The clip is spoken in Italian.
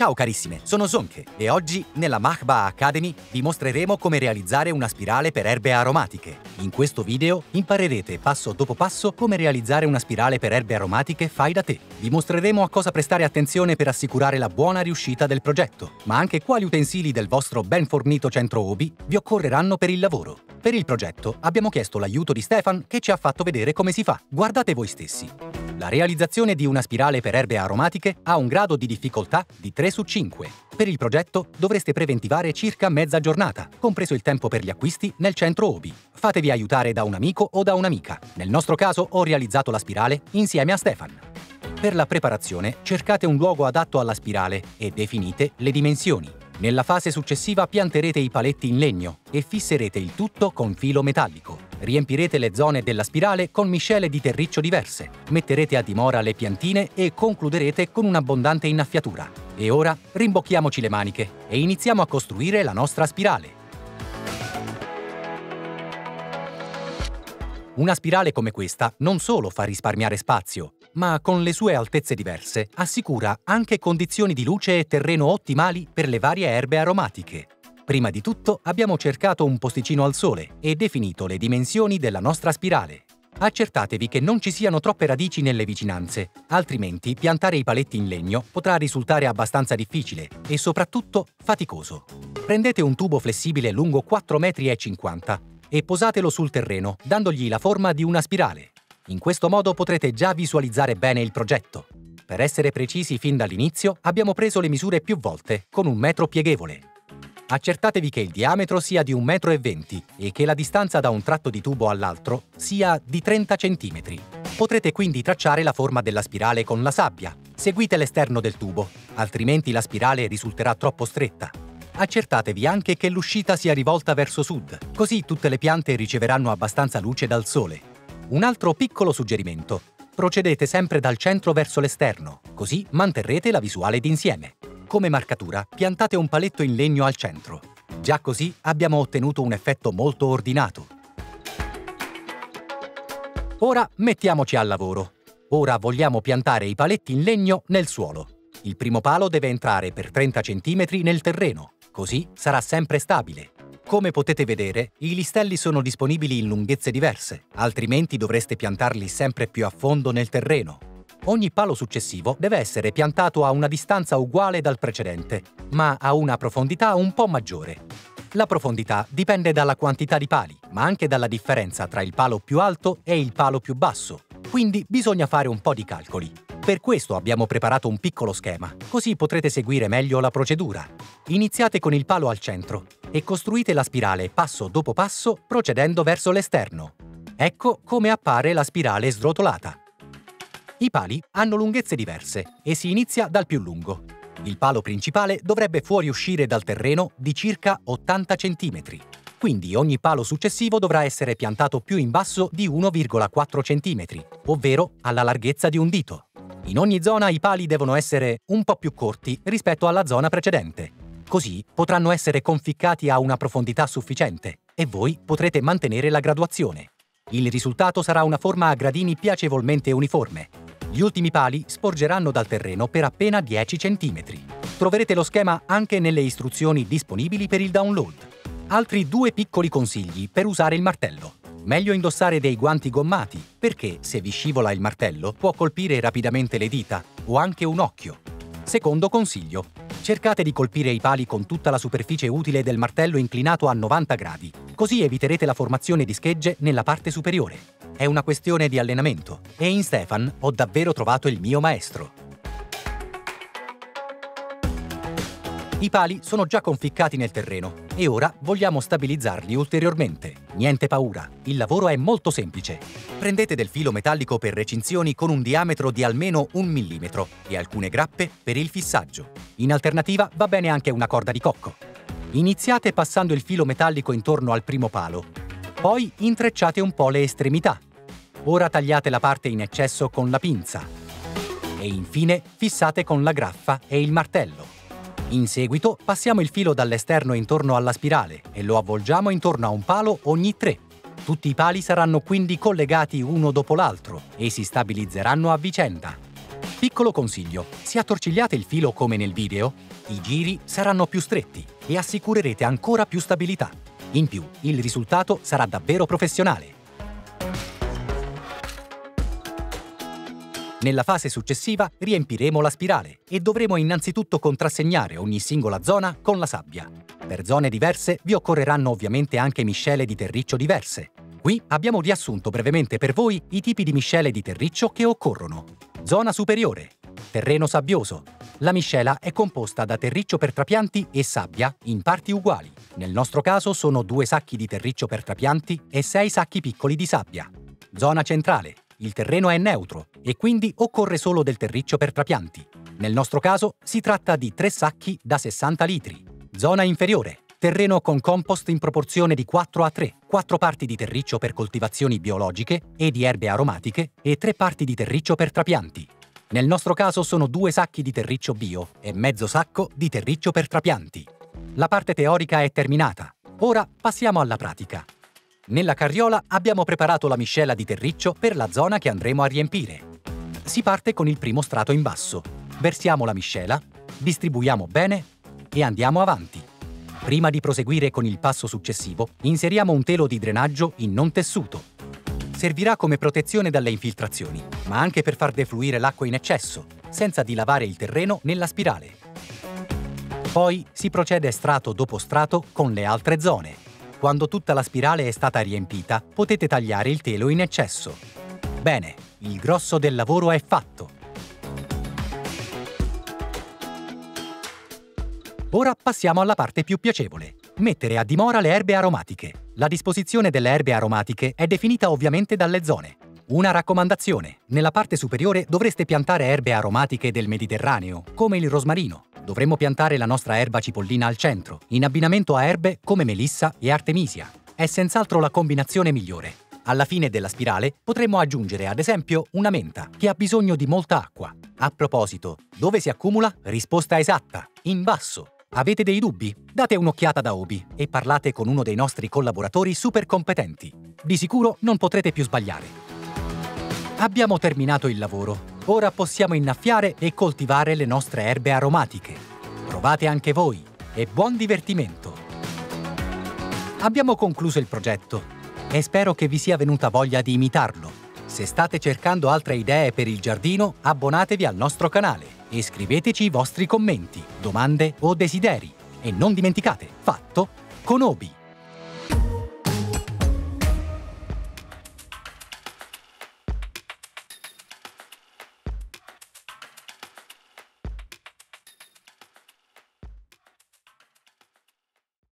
Ciao carissime, sono Zonke e oggi nella Mahba Academy vi mostreremo come realizzare una spirale per erbe aromatiche. In questo video imparerete passo dopo passo come realizzare una spirale per erbe aromatiche fai da te. Vi mostreremo a cosa prestare attenzione per assicurare la buona riuscita del progetto, ma anche quali utensili del vostro ben fornito centro Obi vi occorreranno per il lavoro. Per il progetto abbiamo chiesto l'aiuto di Stefan che ci ha fatto vedere come si fa. Guardate voi stessi. La realizzazione di una spirale per erbe aromatiche ha un grado di difficoltà di 3 su 5. Per il progetto dovreste preventivare circa mezza giornata, compreso il tempo per gli acquisti nel centro Obi. Fatevi aiutare da un amico o da un'amica. Nel nostro caso ho realizzato la spirale insieme a Stefan. Per la preparazione cercate un luogo adatto alla spirale e definite le dimensioni. Nella fase successiva pianterete i paletti in legno e fisserete il tutto con filo metallico. Riempirete le zone della spirale con miscele di terriccio diverse, metterete a dimora le piantine e concluderete con un'abbondante innaffiatura. E ora rimbocchiamoci le maniche e iniziamo a costruire la nostra spirale. Una spirale come questa non solo fa risparmiare spazio, ma con le sue altezze diverse assicura anche condizioni di luce e terreno ottimali per le varie erbe aromatiche. Prima di tutto abbiamo cercato un posticino al sole e definito le dimensioni della nostra spirale. Accertatevi che non ci siano troppe radici nelle vicinanze, altrimenti piantare i paletti in legno potrà risultare abbastanza difficile e soprattutto faticoso. Prendete un tubo flessibile lungo 4,50 m e posatelo sul terreno, dandogli la forma di una spirale. In questo modo potrete già visualizzare bene il progetto. Per essere precisi fin dall'inizio, abbiamo preso le misure più volte, con un metro pieghevole. Accertatevi che il diametro sia di 1,20 m e che la distanza da un tratto di tubo all'altro sia di 30 cm. Potrete quindi tracciare la forma della spirale con la sabbia. Seguite l'esterno del tubo, altrimenti la spirale risulterà troppo stretta. Accertatevi anche che l'uscita sia rivolta verso sud, così tutte le piante riceveranno abbastanza luce dal sole. Un altro piccolo suggerimento. Procedete sempre dal centro verso l'esterno, così manterrete la visuale d'insieme. Come marcatura, piantate un paletto in legno al centro. Già così abbiamo ottenuto un effetto molto ordinato. Ora mettiamoci al lavoro. Ora vogliamo piantare i paletti in legno nel suolo. Il primo palo deve entrare per 30 cm nel terreno, così sarà sempre stabile. Come potete vedere, i listelli sono disponibili in lunghezze diverse, altrimenti dovreste piantarli sempre più a fondo nel terreno. Ogni palo successivo deve essere piantato a una distanza uguale dal precedente, ma a una profondità un po' maggiore. La profondità dipende dalla quantità di pali, ma anche dalla differenza tra il palo più alto e il palo più basso, quindi bisogna fare un po' di calcoli. Per questo abbiamo preparato un piccolo schema, così potrete seguire meglio la procedura. Iniziate con il palo al centro e costruite la spirale passo dopo passo procedendo verso l'esterno. Ecco come appare la spirale srotolata. I pali hanno lunghezze diverse e si inizia dal più lungo. Il palo principale dovrebbe fuoriuscire dal terreno di circa 80 cm. Quindi ogni palo successivo dovrà essere piantato più in basso di 1,4 cm, ovvero alla larghezza di un dito. In ogni zona i pali devono essere un po' più corti rispetto alla zona precedente. Così potranno essere conficcati a una profondità sufficiente e voi potrete mantenere la graduazione. Il risultato sarà una forma a gradini piacevolmente uniforme. Gli ultimi pali sporgeranno dal terreno per appena 10 cm. Troverete lo schema anche nelle istruzioni disponibili per il download. Altri due piccoli consigli per usare il martello. Meglio indossare dei guanti gommati, perché se vi scivola il martello può colpire rapidamente le dita o anche un occhio. Secondo consiglio, cercate di colpire i pali con tutta la superficie utile del martello inclinato a 90 gradi, così eviterete la formazione di schegge nella parte superiore. È una questione di allenamento e in Stefan ho davvero trovato il mio maestro. I pali sono già conficcati nel terreno e ora vogliamo stabilizzarli ulteriormente. Niente paura, il lavoro è molto semplice. Prendete del filo metallico per recinzioni con un diametro di almeno un millimetro e alcune grappe per il fissaggio. In alternativa va bene anche una corda di cocco. Iniziate passando il filo metallico intorno al primo palo. Poi intrecciate un po' le estremità. Ora tagliate la parte in eccesso con la pinza. E infine fissate con la graffa e il martello. In seguito passiamo il filo dall'esterno intorno alla spirale e lo avvolgiamo intorno a un palo ogni tre. Tutti i pali saranno quindi collegati uno dopo l'altro e si stabilizzeranno a vicenda. Piccolo consiglio, se attorcigliate il filo come nel video, i giri saranno più stretti e assicurerete ancora più stabilità. In più, il risultato sarà davvero professionale. Nella fase successiva riempiremo la spirale e dovremo innanzitutto contrassegnare ogni singola zona con la sabbia. Per zone diverse vi occorreranno ovviamente anche miscele di terriccio diverse. Qui abbiamo riassunto brevemente per voi i tipi di miscele di terriccio che occorrono. Zona superiore. Terreno sabbioso. La miscela è composta da terriccio per trapianti e sabbia in parti uguali. Nel nostro caso sono due sacchi di terriccio per trapianti e sei sacchi piccoli di sabbia. Zona centrale il terreno è neutro e quindi occorre solo del terriccio per trapianti. Nel nostro caso si tratta di tre sacchi da 60 litri. Zona inferiore. Terreno con compost in proporzione di 4 a 3, 4 parti di terriccio per coltivazioni biologiche e di erbe aromatiche e 3 parti di terriccio per trapianti. Nel nostro caso sono due sacchi di terriccio bio e mezzo sacco di terriccio per trapianti. La parte teorica è terminata. Ora passiamo alla pratica. Nella carriola abbiamo preparato la miscela di terriccio per la zona che andremo a riempire. Si parte con il primo strato in basso. Versiamo la miscela, distribuiamo bene e andiamo avanti. Prima di proseguire con il passo successivo, inseriamo un telo di drenaggio in non tessuto. Servirà come protezione dalle infiltrazioni, ma anche per far defluire l'acqua in eccesso, senza dilavare il terreno nella spirale. Poi si procede strato dopo strato con le altre zone. Quando tutta la spirale è stata riempita, potete tagliare il telo in eccesso. Bene, il grosso del lavoro è fatto. Ora passiamo alla parte più piacevole. Mettere a dimora le erbe aromatiche. La disposizione delle erbe aromatiche è definita ovviamente dalle zone. Una raccomandazione. Nella parte superiore dovreste piantare erbe aromatiche del Mediterraneo, come il rosmarino. Dovremmo piantare la nostra erba cipollina al centro, in abbinamento a erbe come melissa e artemisia. È senz'altro la combinazione migliore. Alla fine della spirale potremmo aggiungere ad esempio una menta, che ha bisogno di molta acqua. A proposito, dove si accumula? Risposta esatta, in basso. Avete dei dubbi? Date un'occhiata da Obi e parlate con uno dei nostri collaboratori super competenti. Di sicuro non potrete più sbagliare. Abbiamo terminato il lavoro. Ora possiamo innaffiare e coltivare le nostre erbe aromatiche. Provate anche voi e buon divertimento! Abbiamo concluso il progetto e spero che vi sia venuta voglia di imitarlo. Se state cercando altre idee per il giardino, abbonatevi al nostro canale e scriveteci i vostri commenti, domande o desideri. E non dimenticate, fatto con Obi!